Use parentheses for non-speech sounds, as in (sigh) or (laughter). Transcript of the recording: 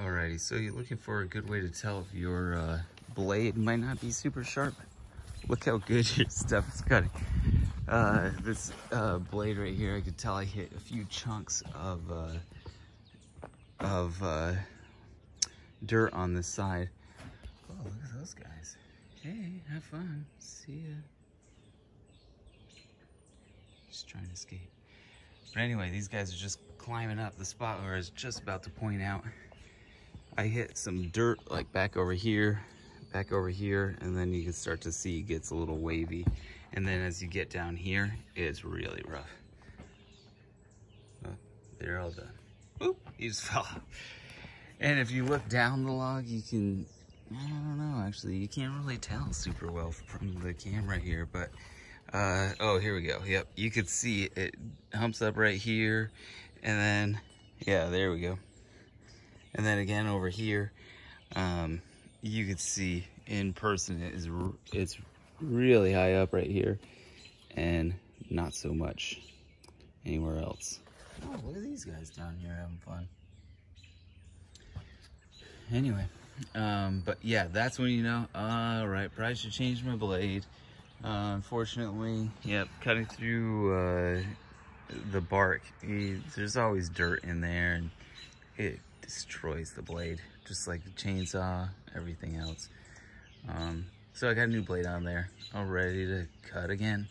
Alrighty, so you're looking for a good way to tell if your uh, blade might not be super sharp. Look how good (laughs) your stuff is cutting. Uh, this uh, blade right here, I could tell I hit a few chunks of uh, of uh, dirt on this side. Oh, look at those guys. Hey, have fun. See ya. Just trying to escape. But anyway, these guys are just climbing up the spot where I was just about to point out. I hit some dirt like back over here, back over here, and then you can start to see it gets a little wavy. And then as you get down here, it's really rough. Oh, they're all done. Oop, he just (laughs) fell off. And if you look down the log, you can, I don't know, actually, you can't really tell super well from the camera here, but, uh, oh, here we go. Yep, you could see it humps up right here, and then, yeah, there we go. And then again over here, um, you could see in person it is it's really high up right here and not so much anywhere else. Oh, look at these guys down here having fun. Anyway, um, but yeah, that's when you know, all right, probably should change my blade. Uh, unfortunately, yep, cutting through uh, the bark, there's always dirt in there and it destroys the blade, just like the chainsaw, everything else. Um, so I got a new blade on there, all ready to cut again.